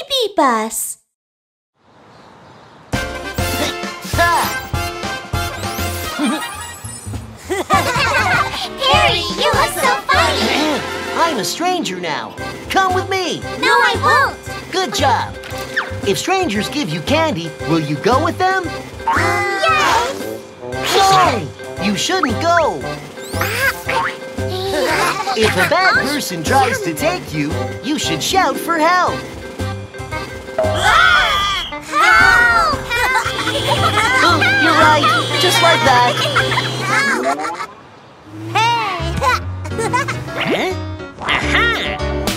baby bus. Perry, you look so funny! I'm a stranger now. Come with me. No, I won't! Good job. If strangers give you candy, will you go with them? Yes! No! You shouldn't go. If a bad person tries to take you, you should shout for help. Oh, you're right. Just like that. Hey!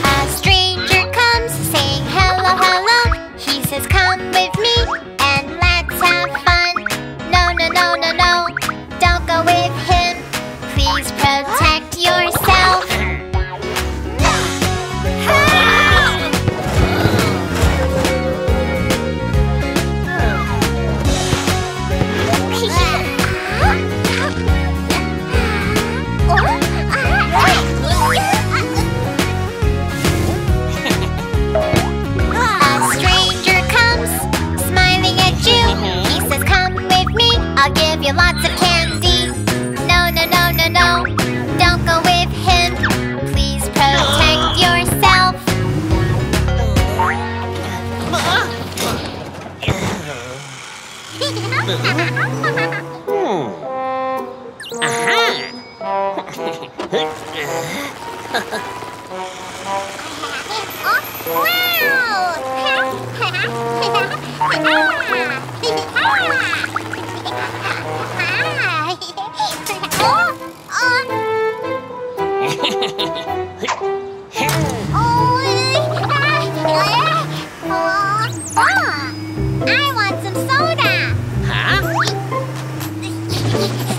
A stranger comes saying hello, hello. He says, Come with me I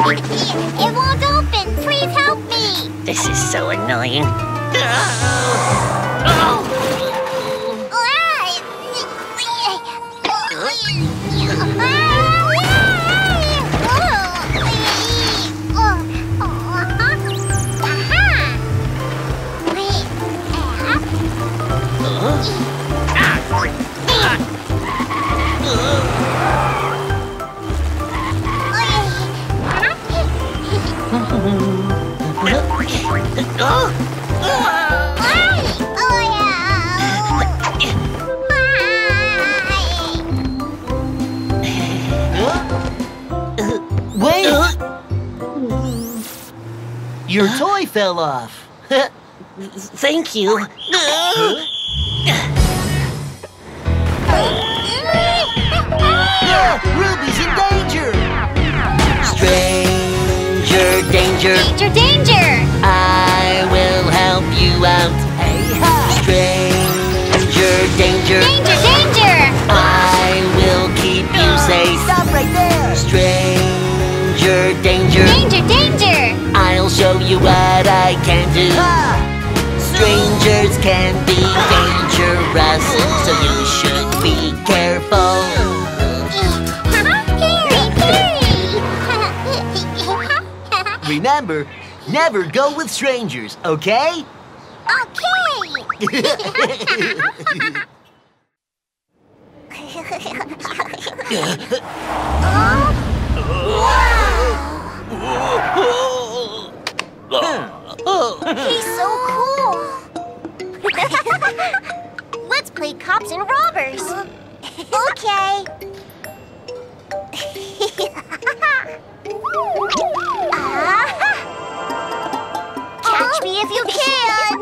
It won't open. Please help me. This is so annoying. Wait! Oh. Your toy fell off. Thank you. Ruby's in danger! Stranger danger, Danger, danger! I will help you out. Stranger danger, Danger, danger! Strangers can be dangerous, so you should be careful. Remember, never go with strangers, okay? okay! He's so cool! Let's play cops and robbers! okay! Catch me if you can!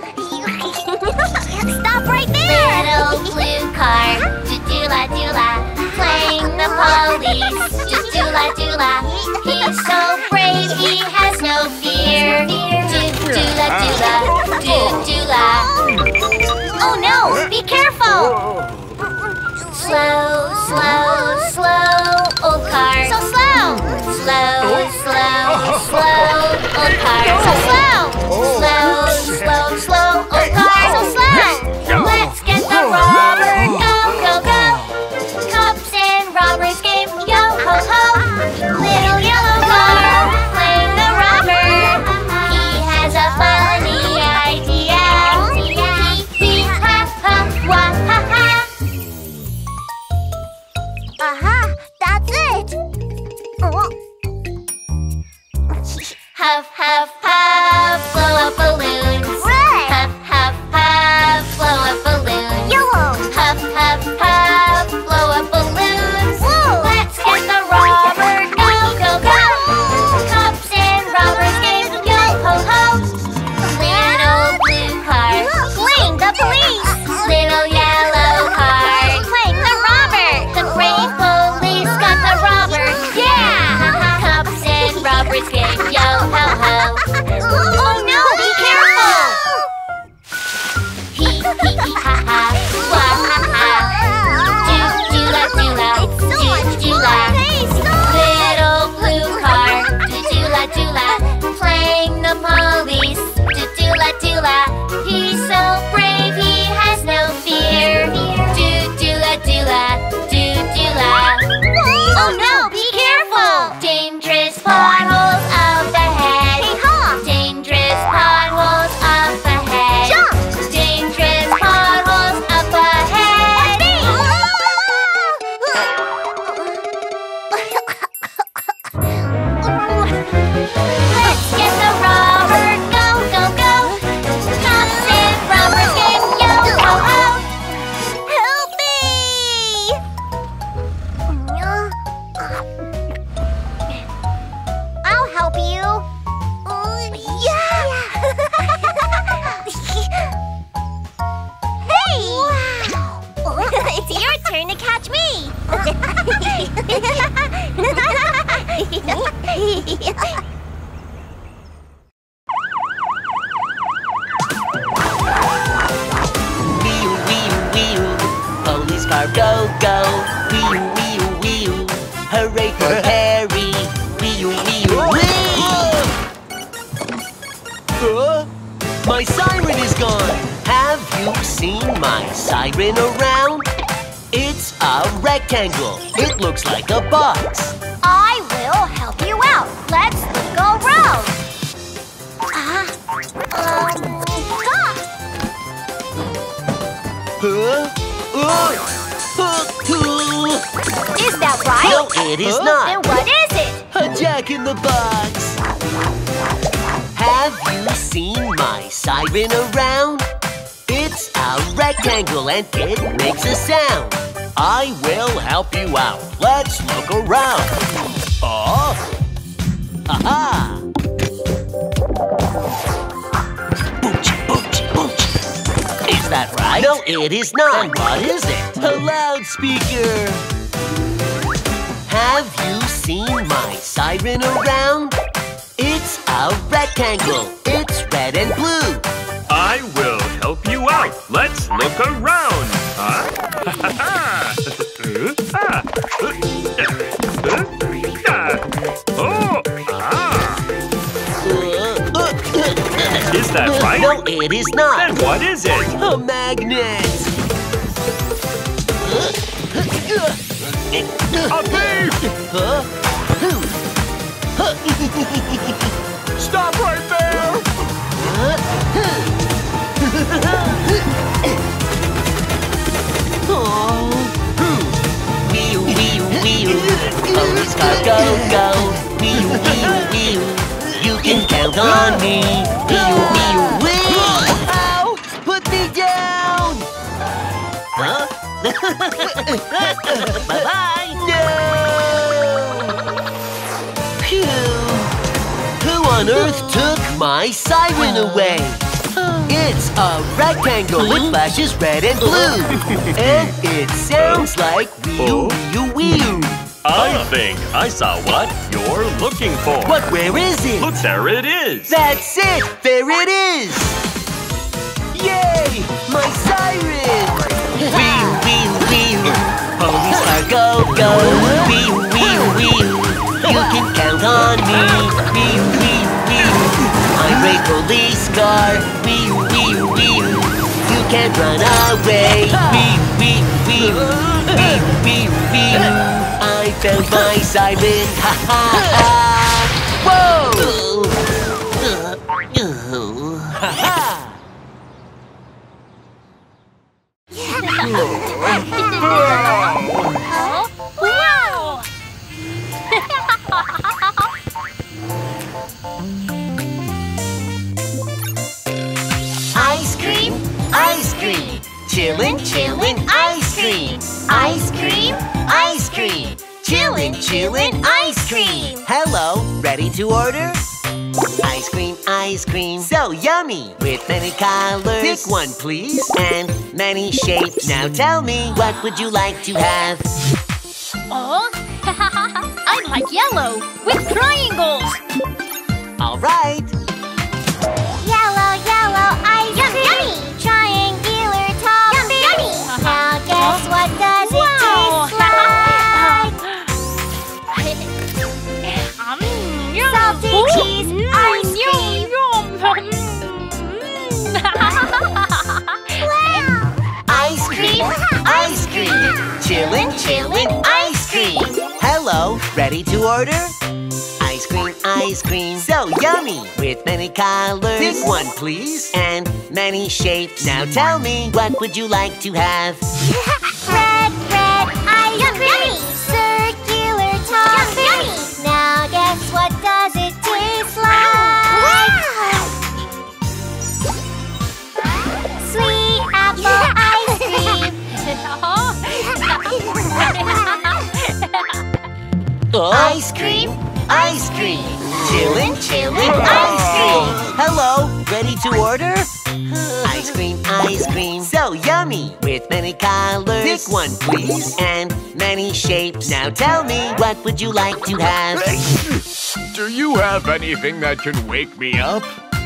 Stop right there! Little blue car, do-do-la, do-la Playing the police, just do-la, do-la He's so brave, he has no fear Do-do-la, do-la, ah. do-do-la Oh no, be careful! Slow, slow, slow, old car So slow! Slow, slow, slow, old car So slow! Slow, slow, slow, that right? No, it is not. Then what is it? A loudspeaker. Have you seen my siren around? It's a rectangle. It's red and blue. I will help you out. Let's look around. Huh? Ah. Ah. Ah. Is that right? No, it is not. Then what is it? A magnet. A thief! Huh? Stop right there! Wee wee wee Police car go go. Wee wee wee. You can count on me. Wee wee wee. Ow! Put me down. Huh? bye bye. No. Phew. Who on earth took my siren away? It's a rectangle. It flashes mm-hmm. red and blue. and it sounds like wee oh. wee wee. I think I saw what you're looking for. But where is it? Look, there it is. That's it! There it is! Yay! My siren! Wee wee wee! Police car go go! Wee wee wee! You can count on me! Wee wee wee! I'm a police car! Wee wee wee! You can't run away! Wee wee wee! Wee wee wee! Found my siren! Ha ha ha! Whoa! Ha ha! Wow! Ice cream, ice cream, chillin', chillin', ice cream, ice cream, ice cream, chillin', chillin', ice cream. Hello, ready to order? Ice cream, ice cream, so yummy with many colors. Pick one, please, and many shapes. Now tell me, what would you like to have? Oh, I like yellow with triangles. All right. Yellow, yellow ice cream. Triangular top. Yummy, yummy. Now guess uh-huh. what does it taste like? Salty cheese mm, mm. ice cream. Ice cream, ice cream, ah. chillin', chillin', ice cream. Hello, ready to order? Ice cream, ice cream, so yummy with many colors. Pick one, please, and many shapes. Now tell me, what would you like to have? Ice cream, ice cream, chillin', chillin', ice cream. Hello, ready to order? Ice Ice cream, ice cream, so yummy. With many colors. Pick one, please. And many shapes. Now tell me, what would you like to have? Do you have anything that can wake me up?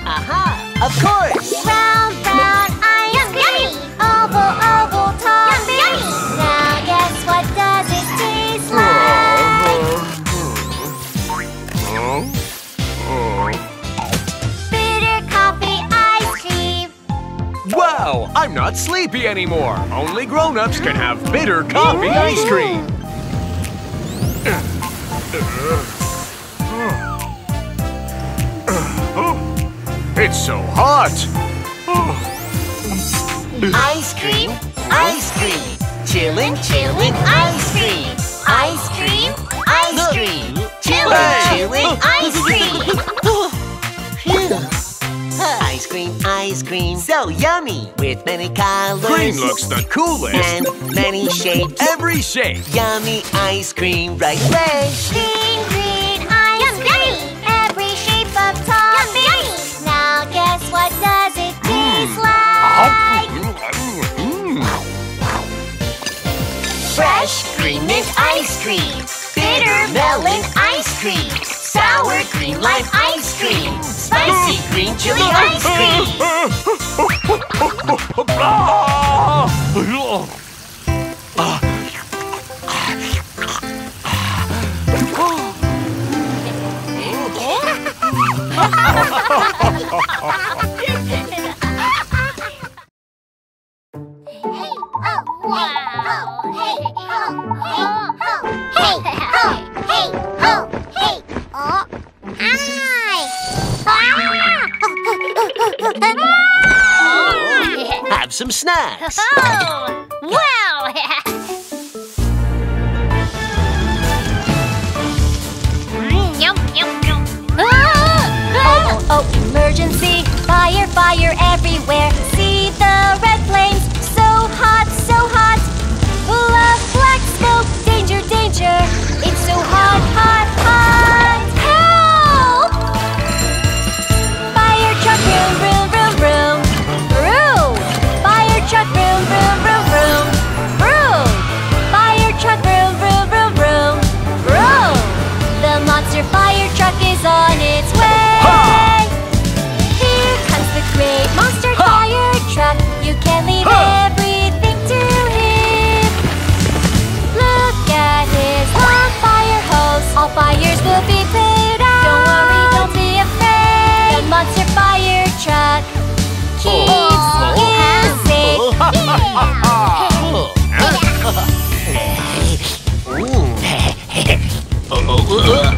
Aha, of course. Round, round, ice cream. Oval, oval, Wow, I'm not sleepy anymore. Only grown-ups can have bitter coffee ice cream. It's so hot. Ice cream, ice cream Chillin', chillin', ice cream Ice cream, ice cream Chillin', chillin', ice cream Ice cream, ice cream. So yummy. With many colors. Green looks the coolest. And many shapes Every shape. Yummy ice cream right away. Green, green ice cream. Every shape of tall yummy. Now guess what does it mm. taste ah, like? Mm, mm, Fresh green mint ice cream. Bitter melon ice cream Lime ice cream Spicy green chili ice cream Have some snacks Oh! Wow! Oh, yum, yum, yum. Oh, oh, oh, emergency! Fire, fire everywhere! See the red flames! So hot, so hot! Love, black smoke! Danger, danger! It's so hot, hot! Oh,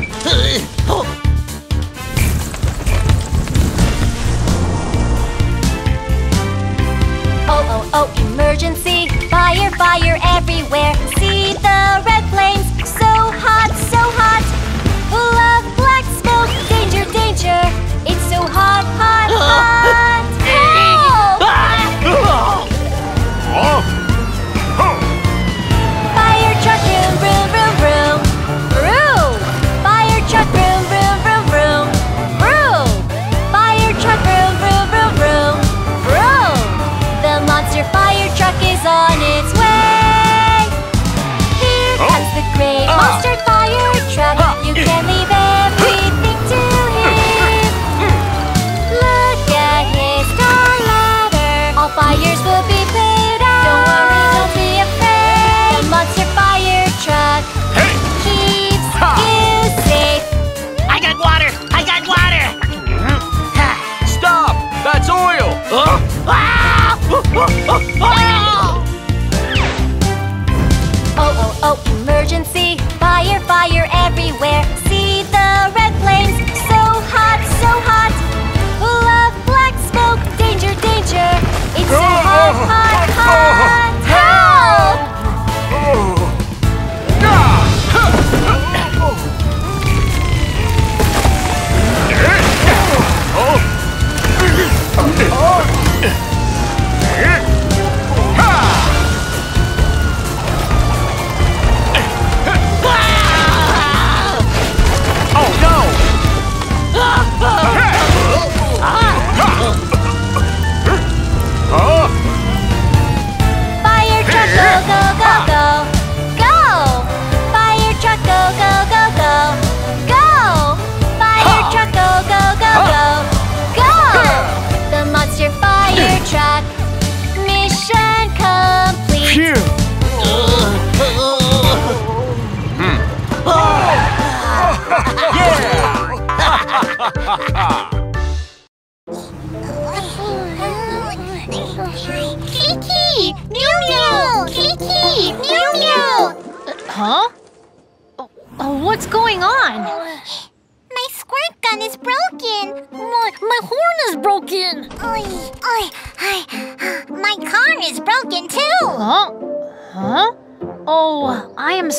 Oh, oh, oh, emergency! Fire, fire everywhere!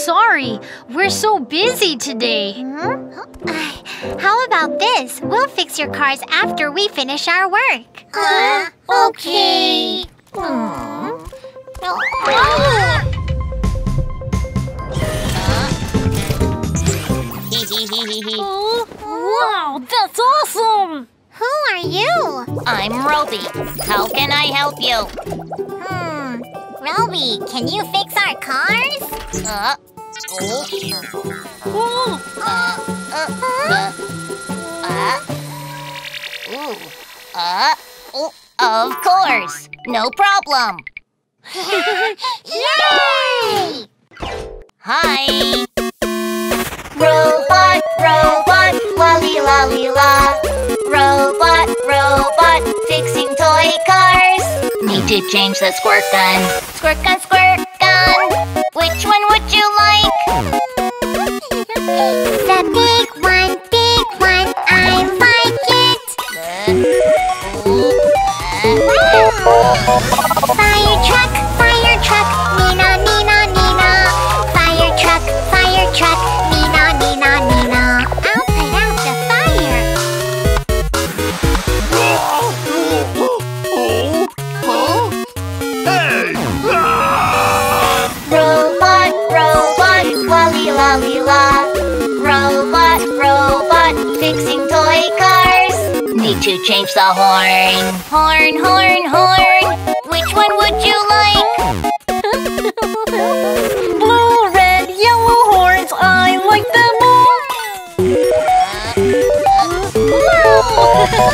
Sorry. We're so busy today. Hmm? How about this? We'll fix your cars after we finish our work. Uh, okay. Hmm. Oh, wow, that's awesome! Who are you? I'm Roby. How can I help you? Hmm. Roby, can you fix our cars? Uh, oh, of course. No problem. Yay! Hi. Robot, robot, lolly lolly la. Robot, robot, fixing toy. To change the squirt gun. Squirt gun, squirt gun. Which one would you like? The big one, big one, I like it. Fire to change the horn. Horn, horn, horn. Which one would you like? blue, red, yellow horns, I like them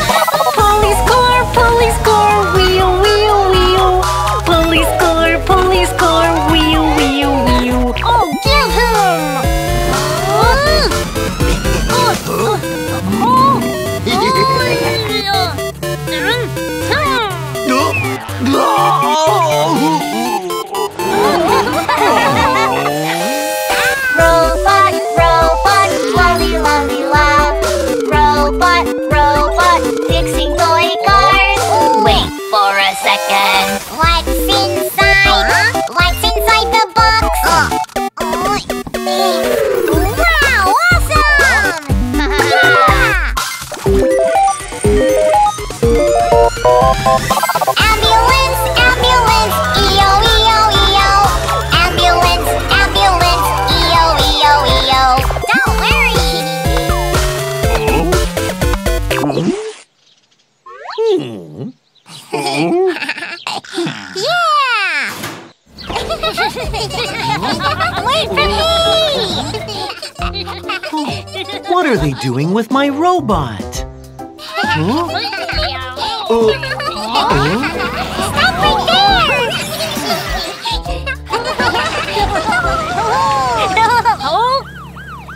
all. with my robot? Huh? Oh, Stop right there!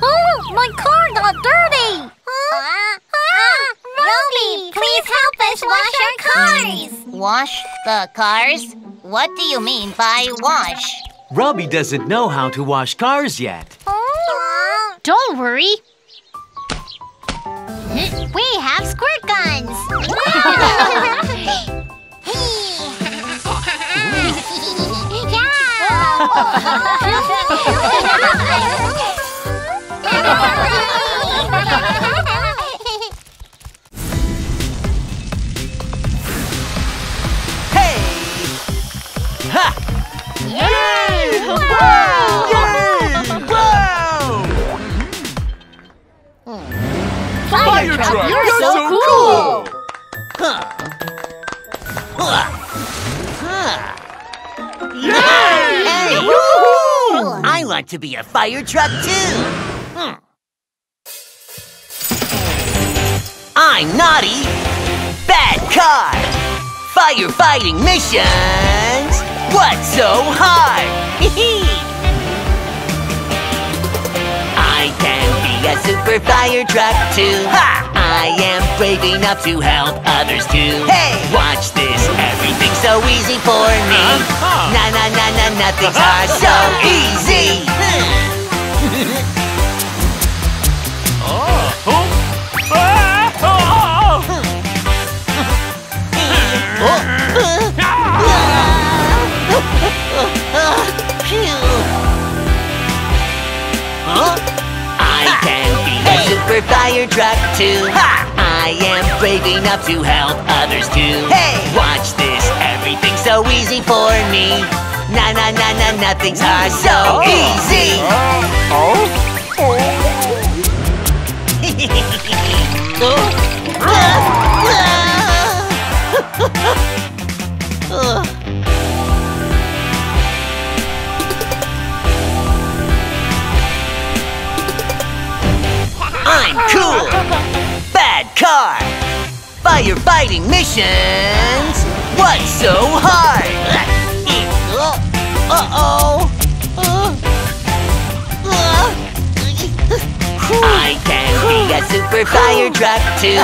Oh, my car got dirty! Roby, please help us wash our cars! Wash the cars? What do you mean by wash? Robbie doesn't know how to wash cars yet. Don't worry. We have squirt guns! Hey! Ha! Yay! Wow! Fire truck, you're you're so so cool. cool! Hey! Woohoo! I want to be a fire truck too. Hmm. I'm naughty. Bad car. Firefighting missions. What's so hard? I can super fire truck too. Ha! I am brave enough to help others too. Hey! Watch this, everything's so easy for me. Uh-huh. Na na na na, nothing's hard, so easy. truck too. I am brave enough to help others too. Hey! Watch this, everything's so easy for me. Na na na na, nothing's hard, so oh. easy. I'm oh. oh. car. Firefighting missions. What's so hard? Uh, uh-oh. Uh, uh, I can be a super fire truck too.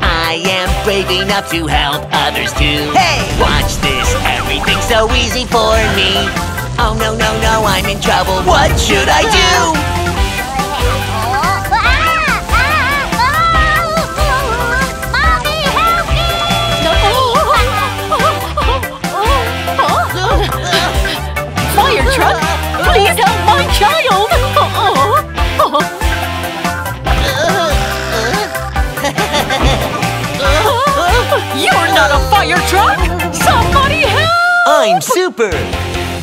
I am brave enough to help others too. Hey! Watch this, everything's so easy for me. Oh no, no, no, I'm in trouble. What should I do? Child! You're not a fire truck! Somebody help! I'm super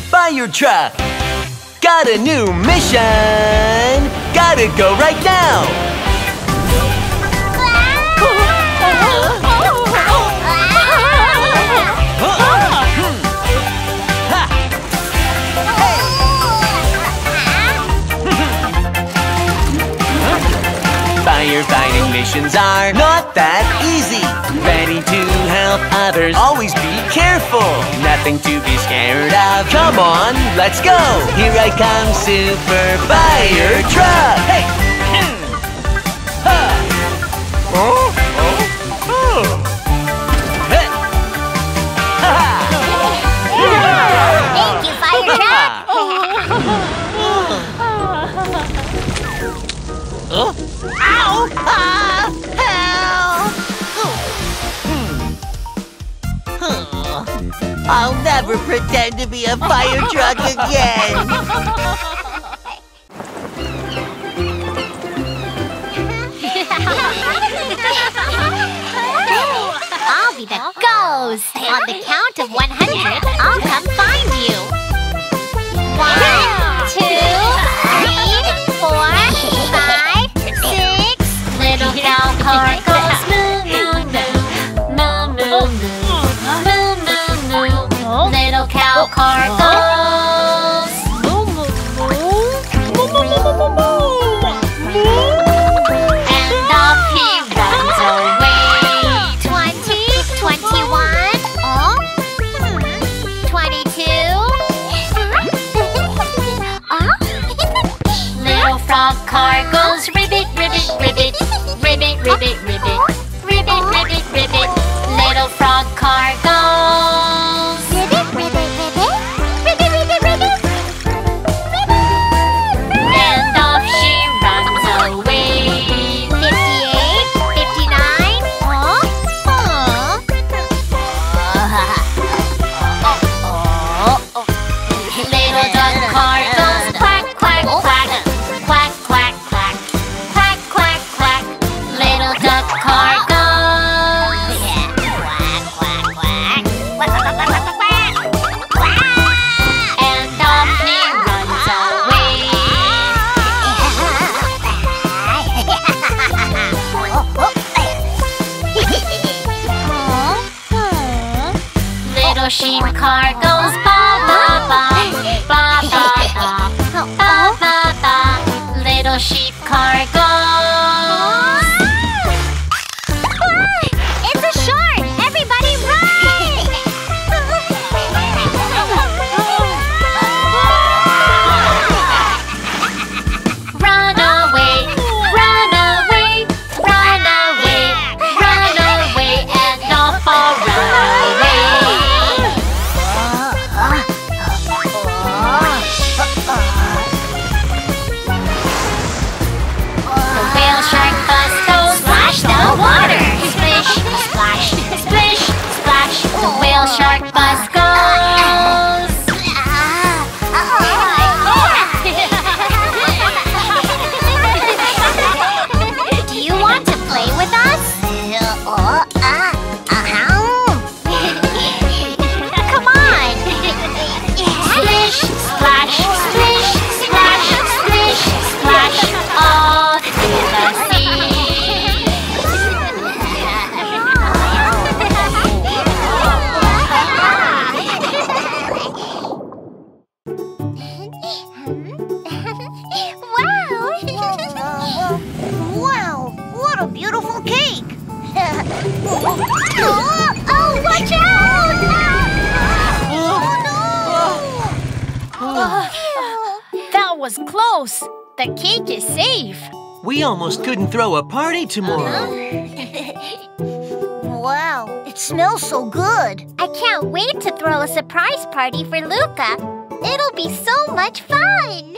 fire truck. Got a new mission. Gotta go right now. Missions are not that easy. Ready to help others. Always be careful. Nothing to be scared of. Come on, let's go. Here I come, super fire truck. Hey. Ha. Oh, oh, oh. I'll never pretend to be a fire truck again. I'll be the ghost! On the count of 100, I'll come find you! One, two, three, four, five, six. Little car goes car go. A party tomorrow. Uh-huh. Wow, it smells so good. I can't wait to throw a surprise party for Luca. It'll be so much fun.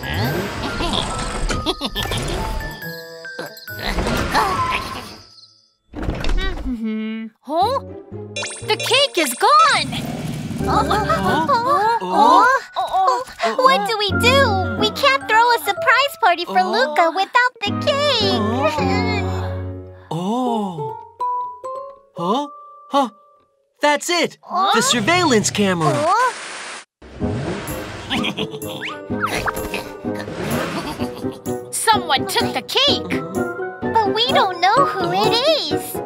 Huh? Oh, the cake is gone. Oh, Oh, What do we do? We can't throw a surprise party for oh. Luca without the cake. oh. oh. Huh? Huh? That's it! The surveillance camera! Someone took the cake. but we don't know who it is.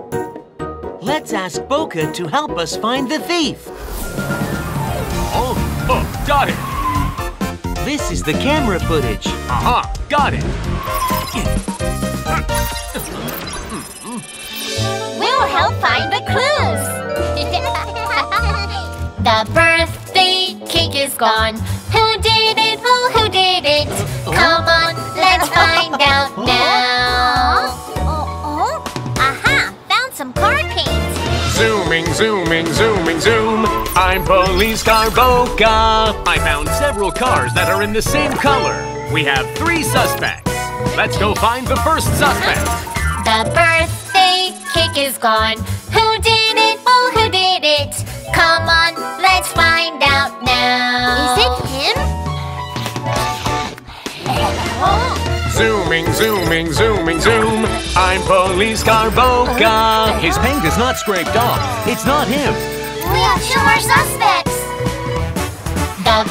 Let's ask Boca to help us find the thief. Oh, oh, got it. This is the camera footage. Aha, got it. We'll help find the clues. the birthday cake is gone. Who did it? Oh, who did it? Oh. Come on, let's find out now. Zooming, zooming, zooming, zoom. I'm Police Car Boca. I found several cars that are in the same color. We have three suspects. Let's go find the first suspect. The birthday cake is gone. Who did it? Oh, who did it? Come on, let's find out now. Is it him? Oh. Zooming, zooming, zooming, zoom. I'm Police Car Boca. His paint is not scraped off. It's not him. We have two more suspects. The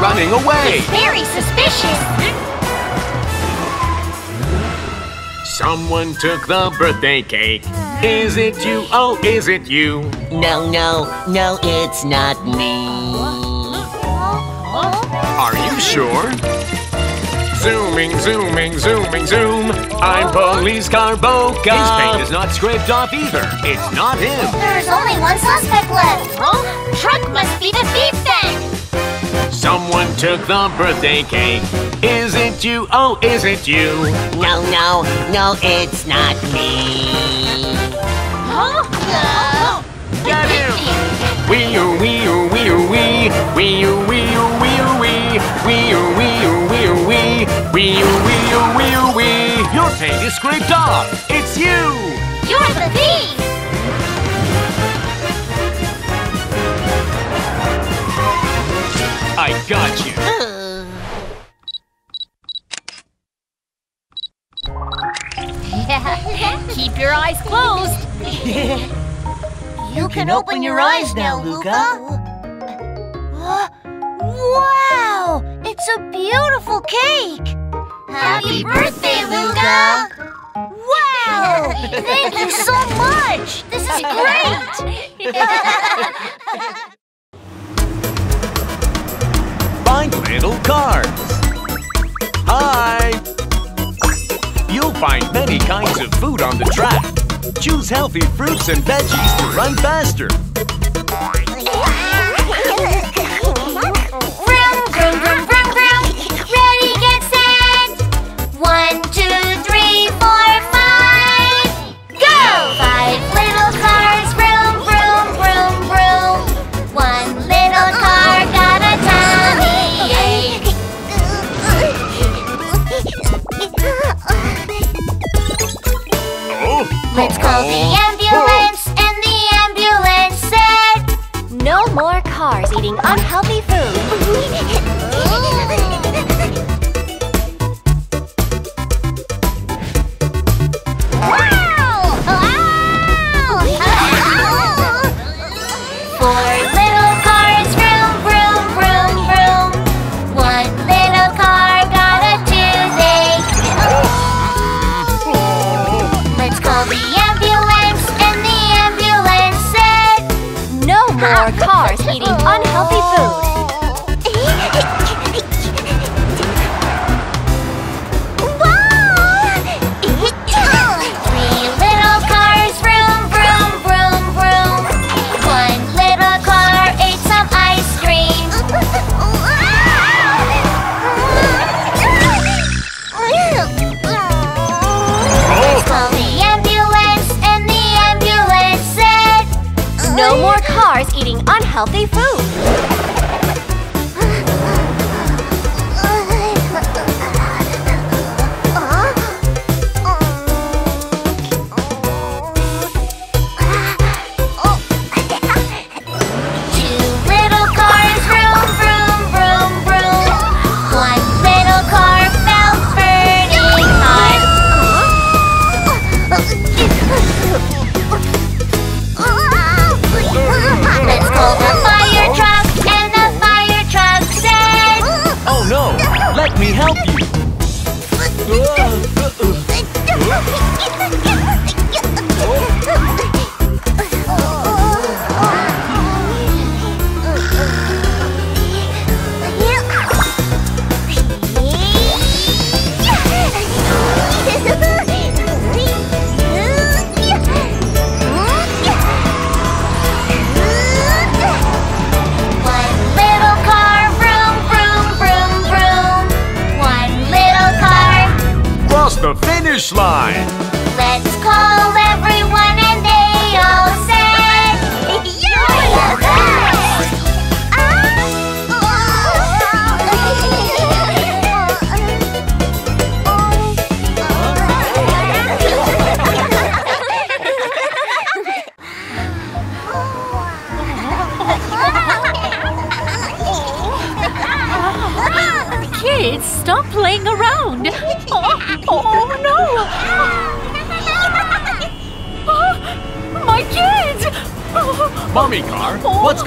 running away? Very suspicious. Someone took the birthday cake. Is it you? Oh, is it you? No, no, no, it's not me. Are you sure? Zooming, zooming, zooming, zoom. I'm Police Car Boca. His paint is not scraped off either. It's not him. There's only one suspect left. Oh, truck must be the thief then. Someone took the birthday cake. Is it you? Oh, is it you? No, no, no, it's not me. Huh? Uh, Got! Wee oo wee oo wee oo wee wee oo wee oo wee oo wee wee oo wee oo wee oo wee wee oo wee oo wee oo wee. Your paint is scraped off. It's you. You're the thief. Got you. Keep your eyes closed. You can open your eyes now, Luca. Wow! It's a beautiful cake! Happy birthday, Luca. Wow! Thank you so much! This is great! Cars. Hi. You'll find many kinds of food on the track. Choose healthy fruits and veggies to run faster. Yeah.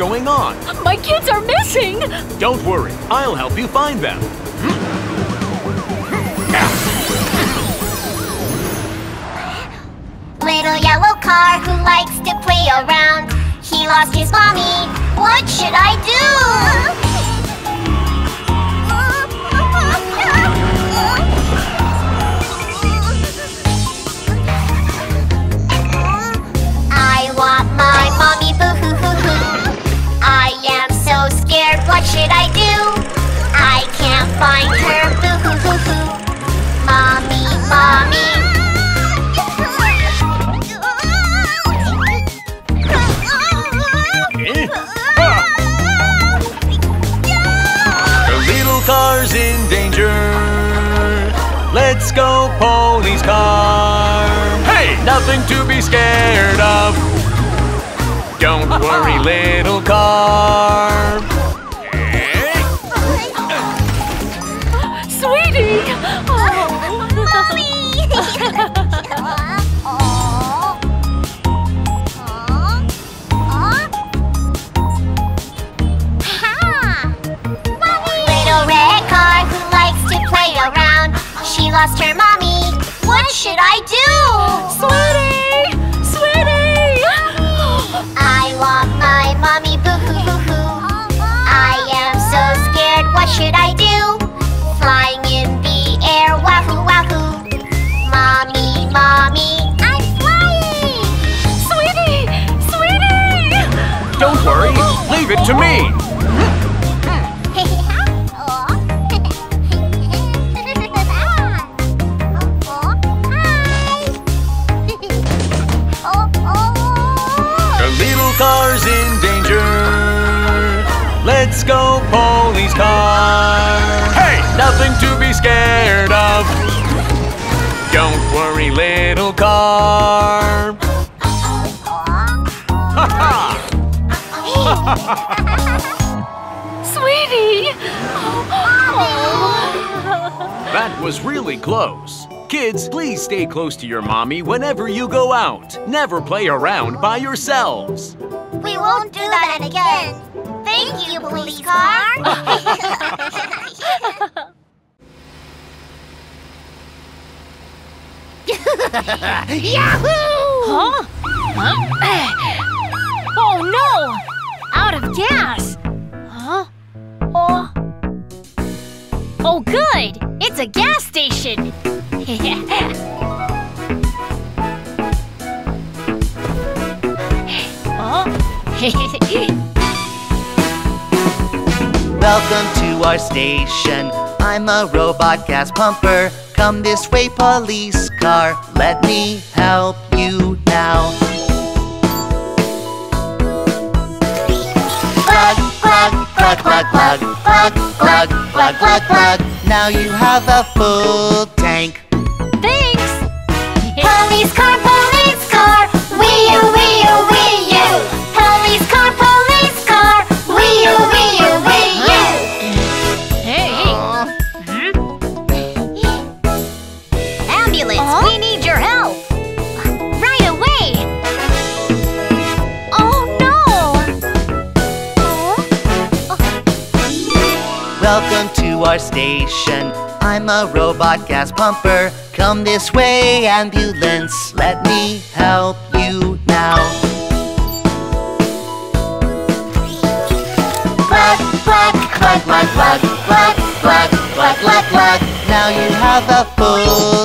going on? My kids are missing! Don't worry, I'll help you find them. Little yellow car who likes to play around. He lost his mommy. What should I do? did I do? I can't find her, boo-hoo-hoo-hoo. Mommy, mommy. Little car's in danger. Let's go, police car. Hey! Nothing to be scared of. Don't worry, uh-huh. little car. Stay close to your mommy whenever you go out. Never play around by yourselves. We won't do that again. Thank you, police car. Huh? Huh? Oh no! Out of gas! Huh? Oh. Oh, good! It's a gas Welcome to our station. I'm a robot gas pumper. Come this way, police car. Let me help you now. Plug, plug, plug, plug, plug, plug, plug, plug, plug, plug. Now you have a full tank. Thanks! Police car, police car, wee station. I'm a robot gas pumper. Come this way, ambulance. Let me help you now. Plug, plug, plug, plug, plug, plug, plug, plug, plug. Now you have a full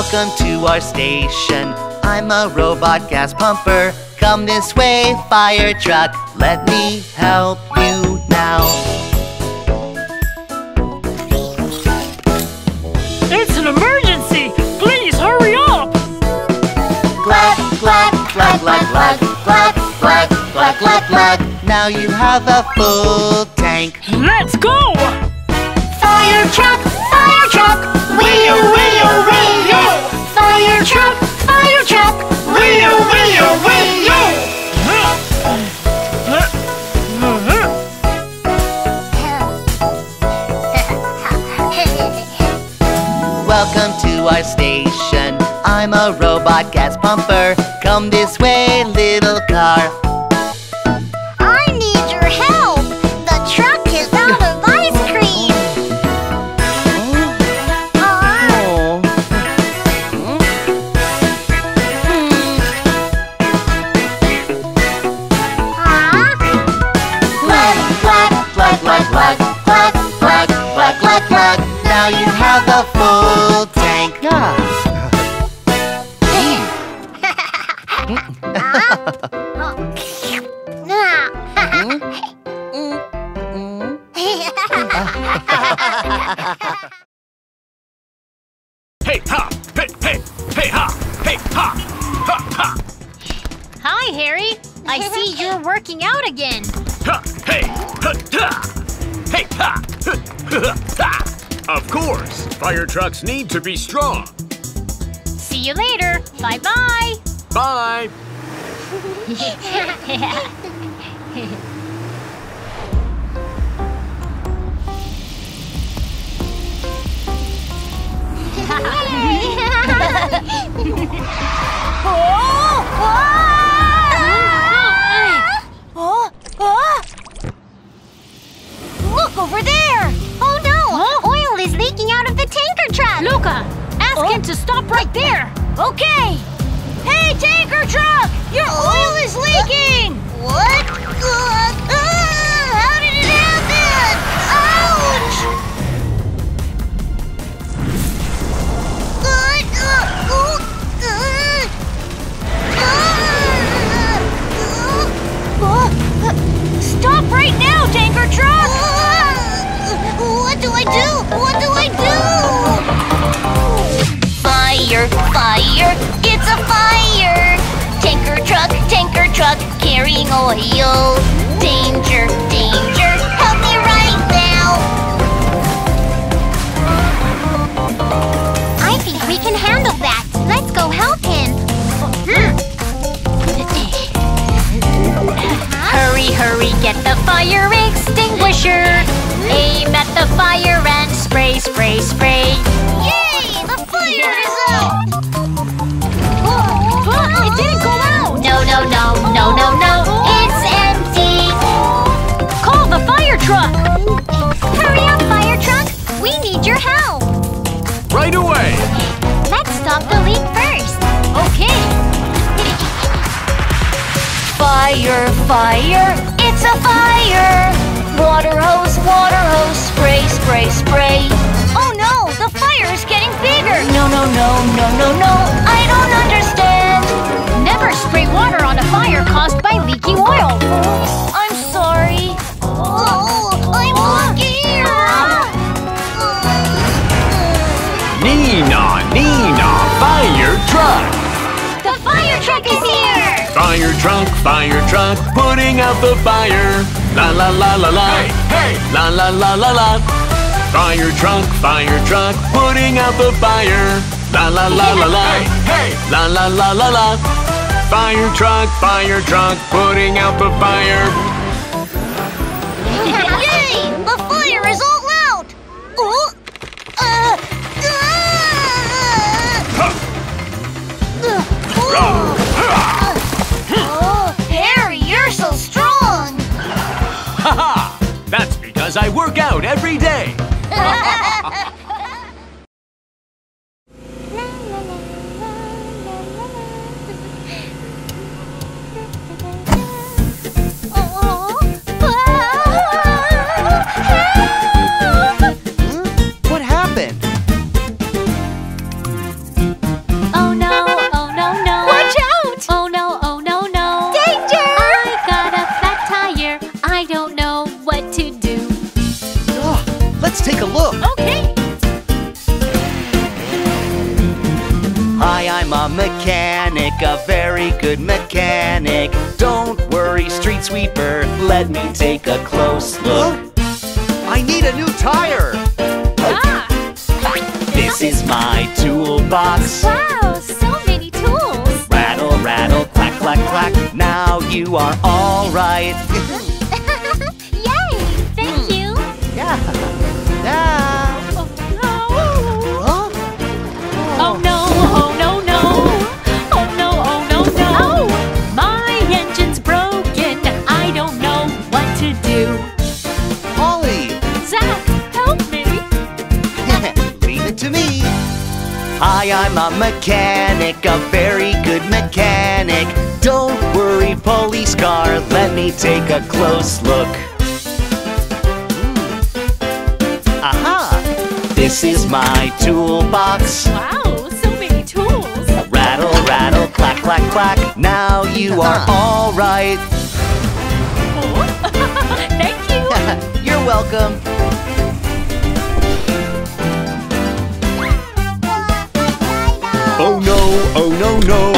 Welcome to our station. I'm a robot gas pumper. Come this way, fire truck. Let me help you now. It's an emergency! Please hurry up! Glug, glug, glug, glug, glug, glug, glug, glug, glug, glug. Now you have a full tank. Let's go! Fire truck, fire truck. Fire truck, fire truck. Welcome to our station. I'm a robot gas pumper. Come this way, little car. Hey ha! Hey hey! Hey ha! Hey ha! Ha ha! Hi, Harry! I see you're working out again. Ha! Hey! Ha! Ha! Hey ha! Ha! Ha! Ha! Of course, fire trucks need to be strong. See you later. Bye bye. Bye. Oh, oh. Look over there! Oh no! Oil is leaking out of the tanker truck! Luca, ask him to stop right there. Okay! Hey, tanker truck! Your oil is leaking! What? Uh, ah, Stop right now, tanker truck! What do I do? What do I do? Fire, fire, it's a fire! Tanker truck, tanker truck, carrying oil. Danger, Let's go help him. Hurry, hurry, get the fire extinguisher. Aim at the fire and spray, spray, spray. Fire, fire, it's a fire. Water hose, water hose, spray, spray, spray. Oh no! The fire is getting bigger! No, no, no, no, no, no, I don't understand. Never spray water on a fire caused by leaking oil. I'm sorry. Oh, I'm scared! Nina, Nina, fire truck. Truck, fire truck, putting out the fire. La la la la la. Hey, hey. La la la la la. Fire truck, fire truck, putting out the fire. La la la la la. Hey, hey. La la la la la. Fire truck, fire truck, putting out the fire. Because I work out every day. you are all right. Thank you. You're welcome. Oh no, oh no, no.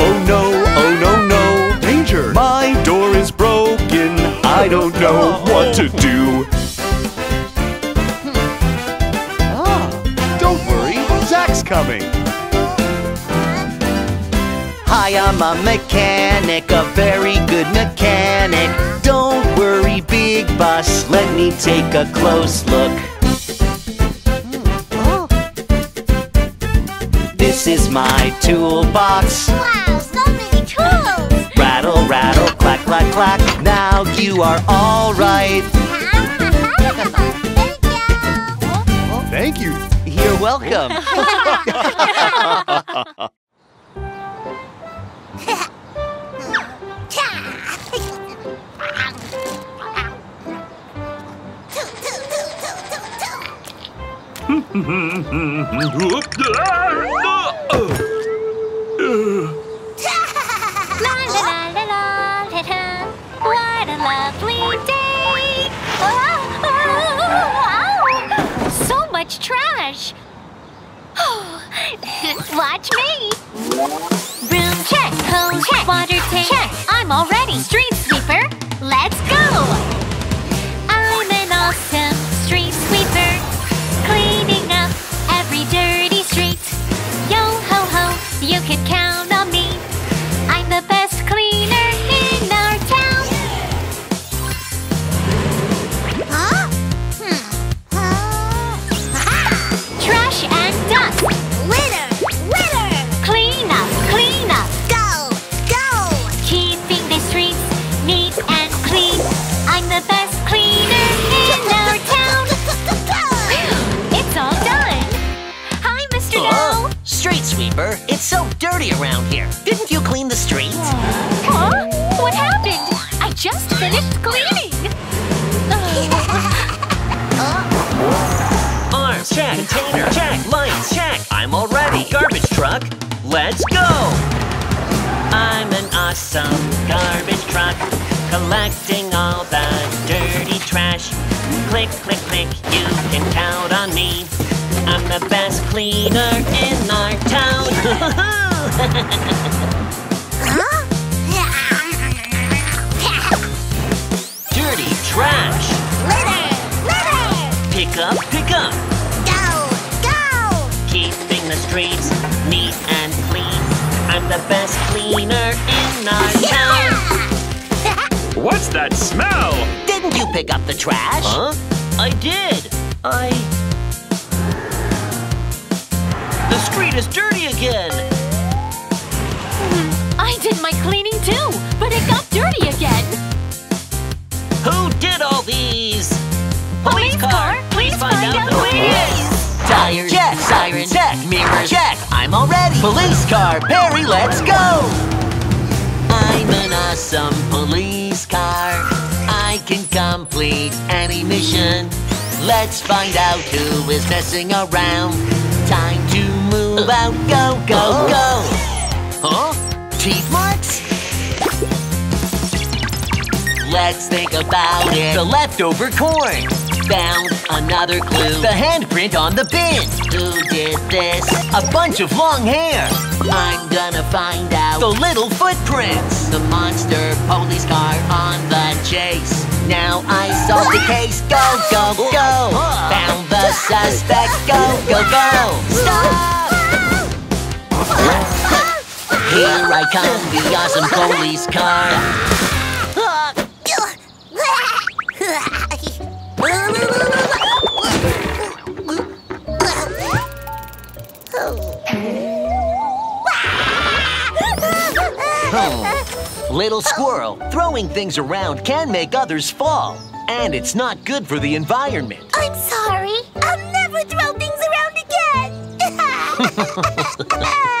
Oh no, oh no, no. Danger. My door is broken. I don't know what to do. Ah, Don't worry, Zach's coming. Hi, I'm a mechanic, a very good mechanic. Don't worry, big boss, let me take a close look. Hmm, oh. This is my toolbox. Wow, so many tools! Rattle, rattle, clack, clack, clack. Now you are all right. Ah, Thank you! Thank you. You're welcome. What a lovely day. Oh, oh. So much trash. Watch me. Broom, Check. Hose. Check. Water tank. Check. I'm all ready. Street sweeper. Let's go. Check. Container, check. Lights, check. I'm all ready. Garbage truck, let's go. I'm an awesome garbage truck, collecting all the dirty trash. Click, click, click, you can count on me. I'm the best cleaner in our town. the best cleaner in our town. What's that smell? Didn't you pick up the trash? Huh? I did. I. The street is dirty again. I'm all ready. Police car, Perry, let's go. I'm an awesome police car. I can complete any mission. Let's find out who is messing around. Time to move out. Go, go, go. Huh? Teeth marks? Let's think about it. The leftover corn. Found another clue. The handprint on the bin. Who did this? A bunch of long hair. I'm gonna find out. The little footprints. The monster police car on the chase. Now I solved the case. Go, go, go. Found the suspect. Go, go, go. Stop! Here I come, the awesome police car. Hmm. Little squirrel, throwing things around can make others fall. And it's not good for the environment. I'm sorry. I'll never throw things around again.